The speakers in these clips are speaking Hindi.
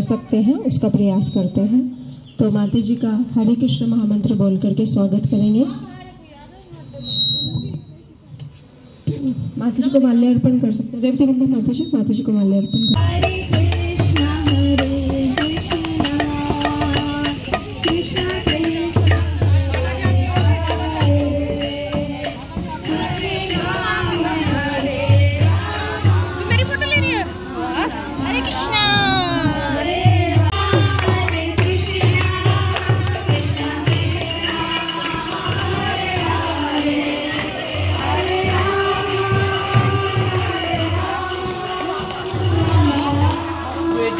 सकते हैं, उसका प्रयास करते हैं। तो माता जी का हरे कृष्ण महामंत्र बोल करके स्वागत करेंगे। माता जी को माल्य अर्पण कर सकते हैं। रेवती बंधु माता जी माता जी को माल्य अर्पण कर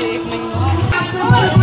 evening.